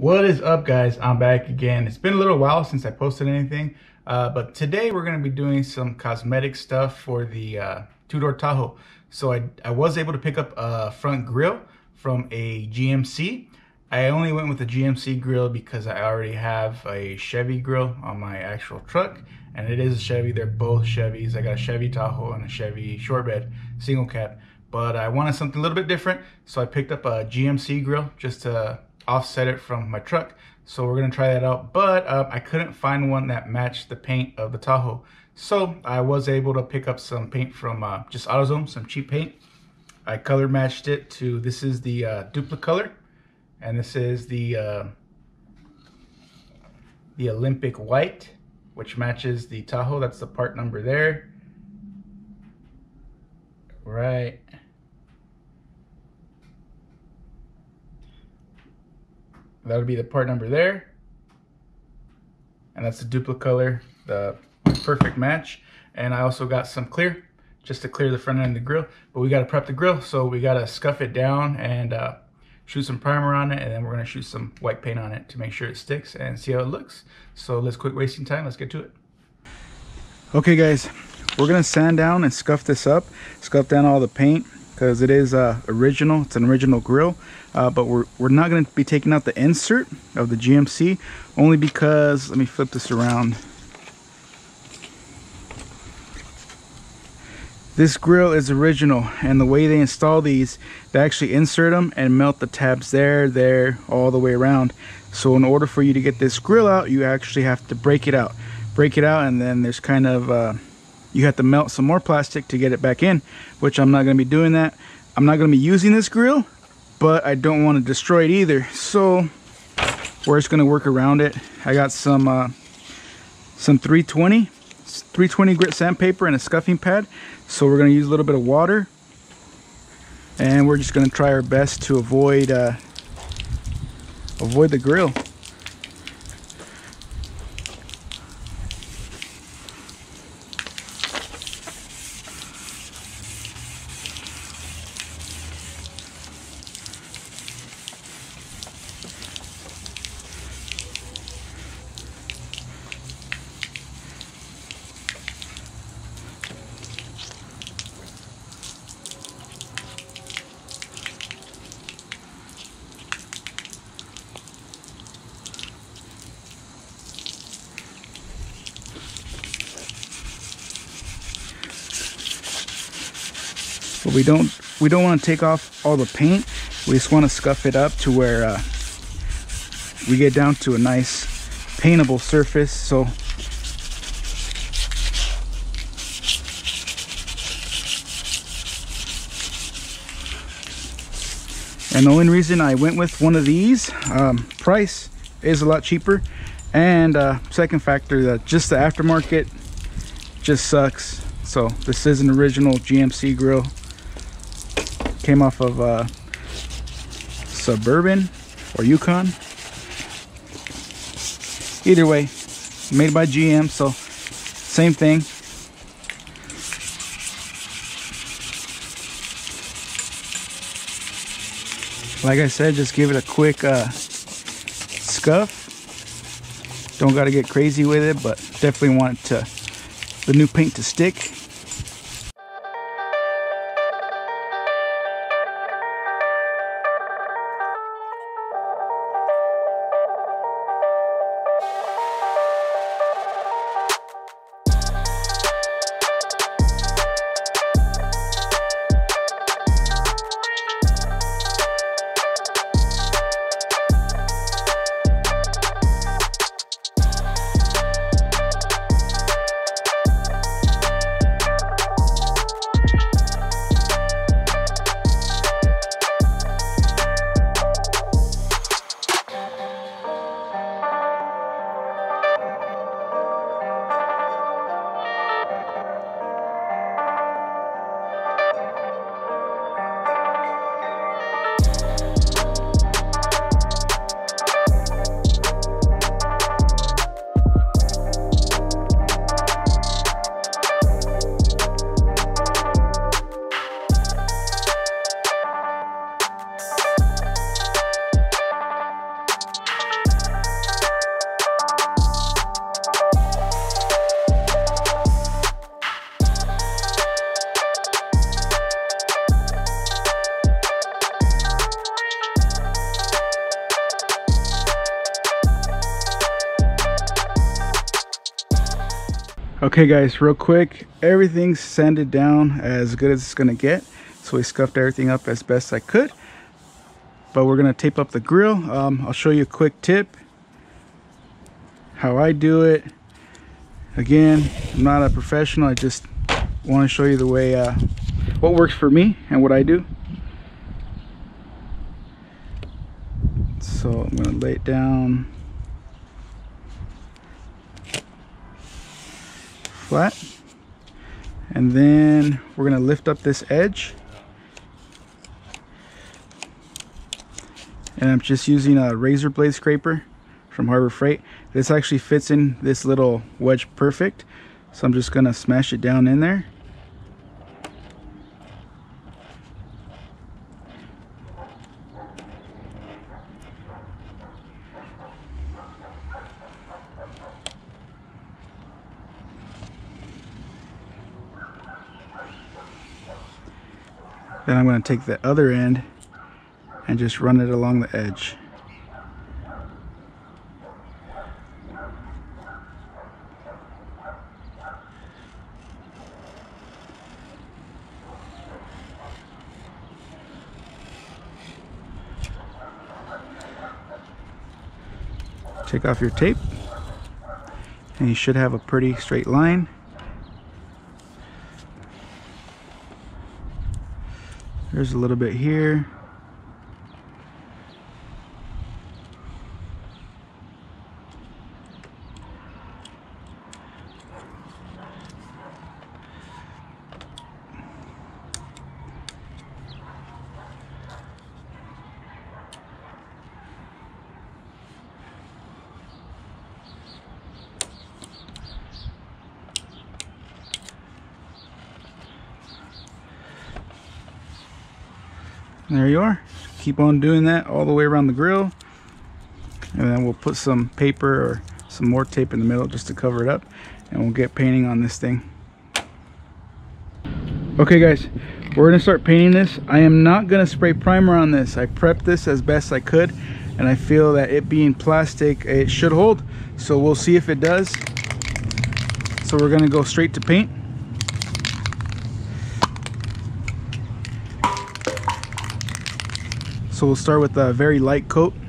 What is up guys? I'm back again. It's been a little while since I posted anything, uh, but today we're going to be doing some cosmetic stuff for the uh, two-door Tahoe. So I, I was able to pick up a front grill from a GMC. I only went with the GMC grill because I already have a Chevy grill on my actual truck and it is a Chevy. They're both Chevys. I got a Chevy Tahoe and a Chevy short bed single cab, but I wanted something a little bit different. So I picked up a GMC grill just to offset it from my truck. So we're gonna try that out, but uh, I couldn't find one that matched the paint of the Tahoe. So I was able to pick up some paint from uh, just AutoZone, some cheap paint. I color matched it to, this is the uh, Duplicolor, and this is the, uh, the Olympic White, which matches the Tahoe. That's the part number there. Right. That would be the part number there. And that's the Duplicolor, the perfect match. And I also got some clear just to clear the front end of the grill. But we got to prep the grill, so we got to scuff it down and uh, shoot some primer on it, and then we're gonna shoot some white paint on it to make sure it sticks and see how it looks. So let's quit wasting time, let's get to it. Okay guys, we're gonna sand down and scuff this up, scuff down all the paint, because it is uh, original. It's an original grill, uh, but we're, we're not going to be taking out the insert of the GMC only because, let me flip this around. This grill is original and the way they install these, they actually insert them and melt the tabs there, there, all the way around. So in order for you to get this grill out, you actually have to break it out. Break it out and then there's kind of uh, you have to melt some more plastic to get it back in, which I'm not going to be doing that. I'm not going to be using this grill, but I don't want to destroy it either. So we're just going to work around it. I got some uh, some 320, 320 grit sandpaper and a scuffing pad. So we're going to use a little bit of water. And we're just going to try our best to avoid uh, avoid the grill. But we don't we don't want to take off all the paint. We just want to scuff it up to where uh, we get down to a nice paintable surface so. And the only reason I went with one of these um, price is a lot cheaper. And uh, second factor that just the aftermarket just sucks. So this is an original GMC grill Came off of uh, Suburban or Yukon. Either way, made by GM, so same thing. Like I said, just give it a quick uh, scuff. Don't got to get crazy with it, but definitely want to the new paint to stick Okay guys, real quick, everything's sanded down as good as it's gonna get. So we scuffed everything up as best I could. But we're gonna tape up the grill. Um, I'll show you a quick tip. How I do it. Again, I'm not a professional, I just wanna show you the way, uh, what works for me and what I do. So I'm gonna lay it down flat. And then we're gonna lift up this edge. And I'm just using a razor blade scraper from Harbor Freight. This actually fits in this little wedge perfect. So I'm just gonna smash it down in there going to take the other end and just run it along the edge. Take off your tape and you should have a pretty straight line. There's a little bit here. There you are. Keep on doing that all the way around the grill. And then we'll put some paper or some more tape in the middle just to cover it up and we'll get painting on this thing. Okay guys we're gonna start painting this. I am not gonna spray primer on this. I prepped this as best I could and I feel that it being plastic it should hold. So we'll see if it does. So we're gonna go straight to paint So we'll start with a very light coat.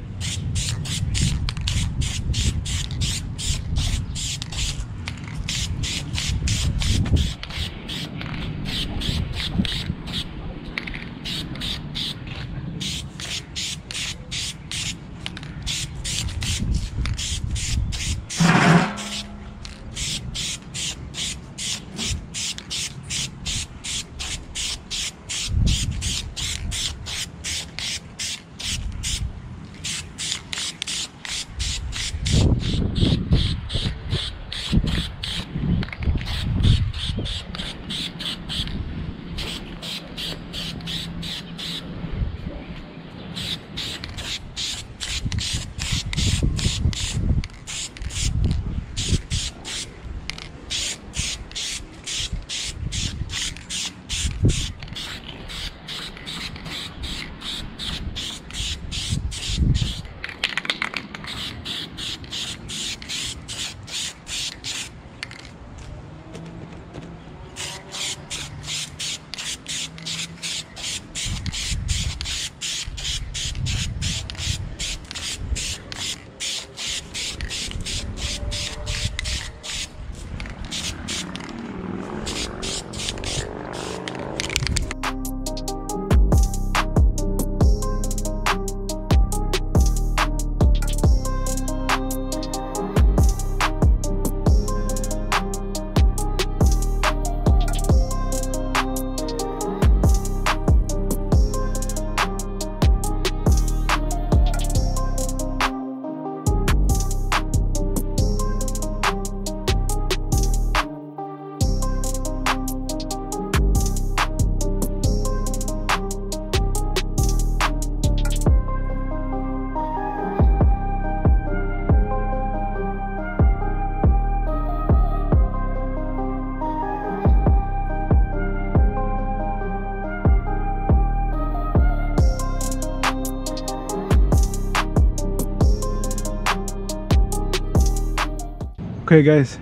Okay guys,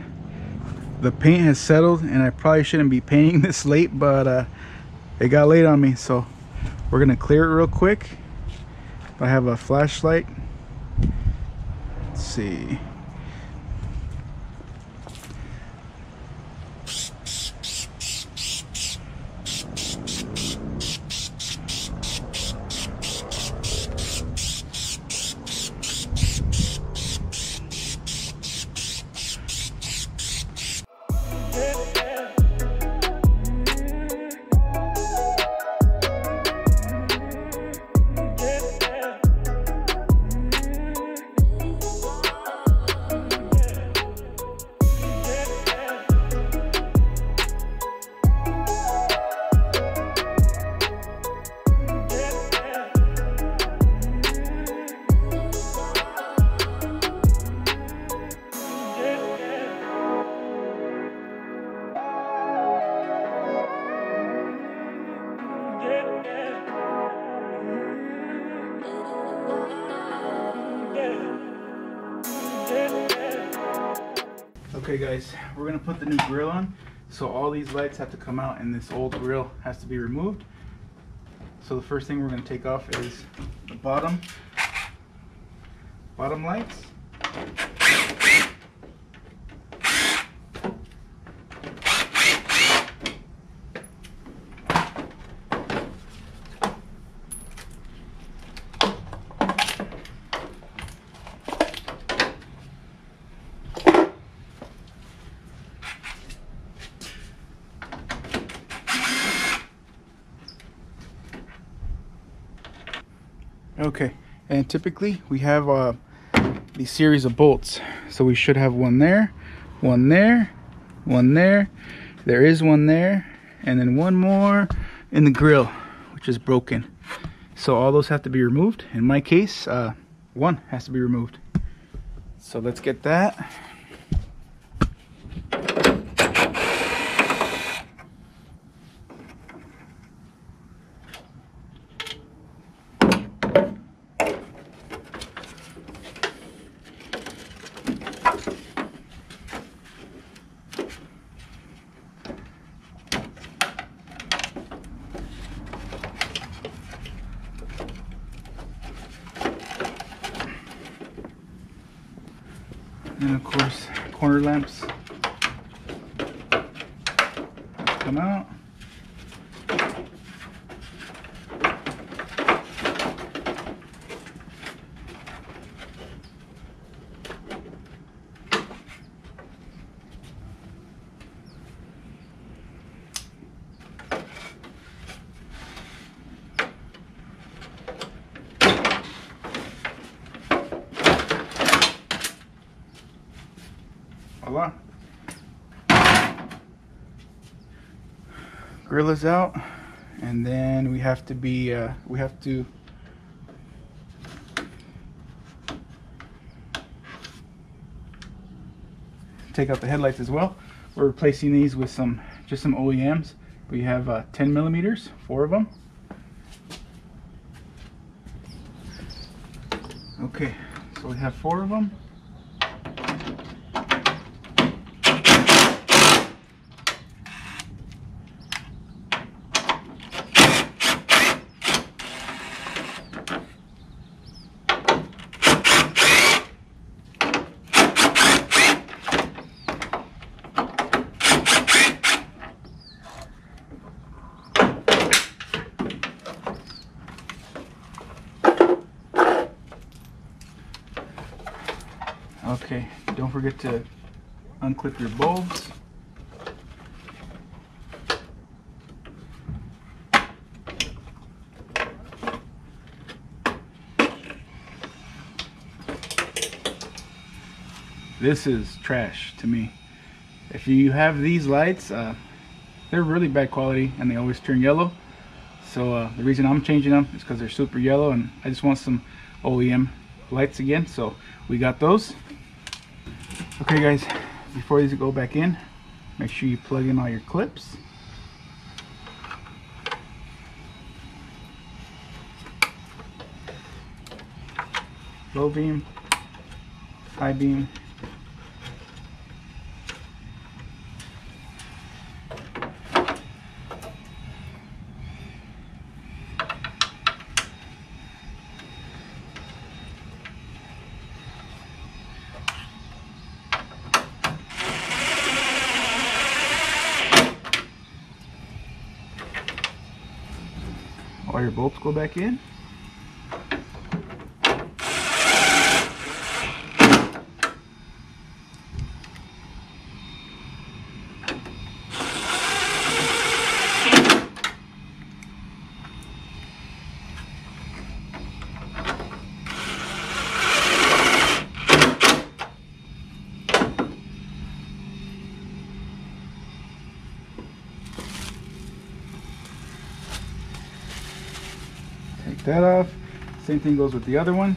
the paint has settled and I probably shouldn't be painting this late, but uh, it got late on me. So we're gonna clear it real quick. I have a flashlight. Let's see. We're gonna put the new grill on. So all these lights have to come out and this old grill has to be removed. So the first thing we're gonna take off is the bottom, bottom lights. Okay, and typically we have uh, these series of bolts. So we should have one there, one there, one there. There is one there, and then one more in the grill, which is broken. So all those have to be removed. In my case, uh, one has to be removed. So let's get that. And of course corner lamps. Come out Grill is out, and then we have to be, uh, we have to take out the headlights as well. We're replacing these with some, just some OEMs. We have uh, 10 millimeters, four of them. Okay, so we have four of them. Okay, don't forget to unclip your bulbs. This is trash to me. If you have these lights, uh, they're really bad quality and they always turn yellow. So uh, the reason I'm changing them is because they're super yellow and I just want some OEM lights again. So we got those. Okay guys, before these go back in, make sure you plug in all your clips. Low beam, high beam, while your bolts go back in. That off. Same thing goes with the other one.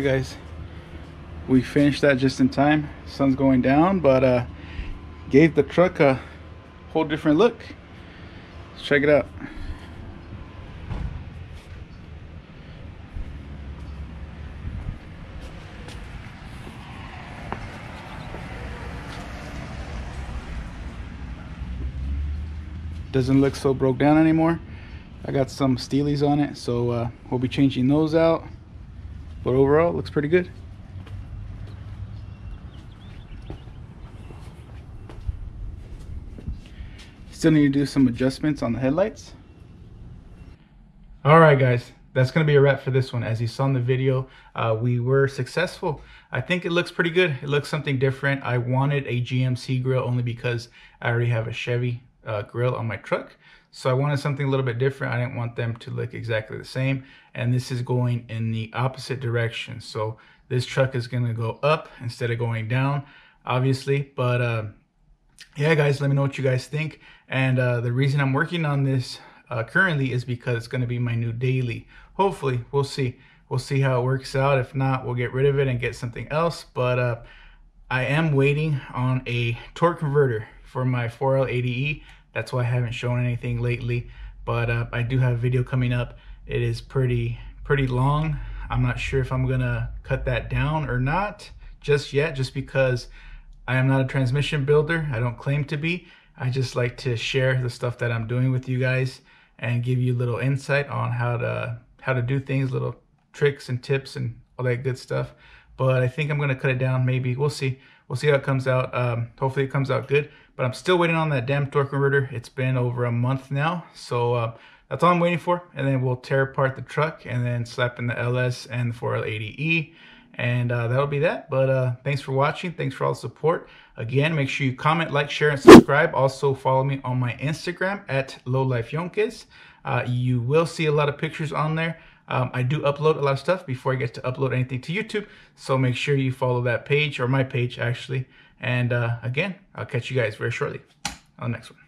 Right guys? We finished that just in time. Sun's going down but uh gave the truck a whole different look. Let's check it out. Doesn't look so broke down anymore. I got some steelies on it so uh, we'll be changing those out but overall, looks pretty good. Still need to do some adjustments on the headlights. All right, guys, that's gonna be a wrap for this one. As you saw in the video, uh, we were successful. I think it looks pretty good. It looks something different. I wanted a GMC grill only because I already have a Chevy uh, grill on my truck. So I wanted something a little bit different. I didn't want them to look exactly the same. And this is going in the opposite direction. So this truck is gonna go up instead of going down, obviously. But uh, yeah, guys, let me know what you guys think. And uh, the reason I'm working on this uh, currently is because it's gonna be my new daily. Hopefully, we'll see. We'll see how it works out. If not, we'll get rid of it and get something else. But uh, I am waiting on a torque converter for my 4L80E. That's why I haven't shown anything lately. But uh, I do have a video coming up. It is pretty, pretty long. I'm not sure if I'm gonna cut that down or not just yet, just because I am not a transmission builder. I don't claim to be. I just like to share the stuff that I'm doing with you guys and give you a little insight on how to how to do things, little tricks and tips and all that good stuff. But I think I'm gonna cut it down. Maybe we'll see. We'll see how it comes out. Um, hopefully it comes out good. But I'm still waiting on that damn torque converter. It's been over a month now. So uh, that's all I'm waiting for. And then we'll tear apart the truck and then slap in the LS and the 4L80E. And uh, that'll be that. But uh, thanks for watching. Thanks for all the support. Again, make sure you comment, like, share, and subscribe. Also, follow me on my Instagram at lowlifeyonkes. Uh, you will see a lot of pictures on there. Um, I do upload a lot of stuff before I get to upload anything to YouTube. So make sure you follow that page, or my page, actually. And uh, again, I'll catch you guys very shortly on the next one.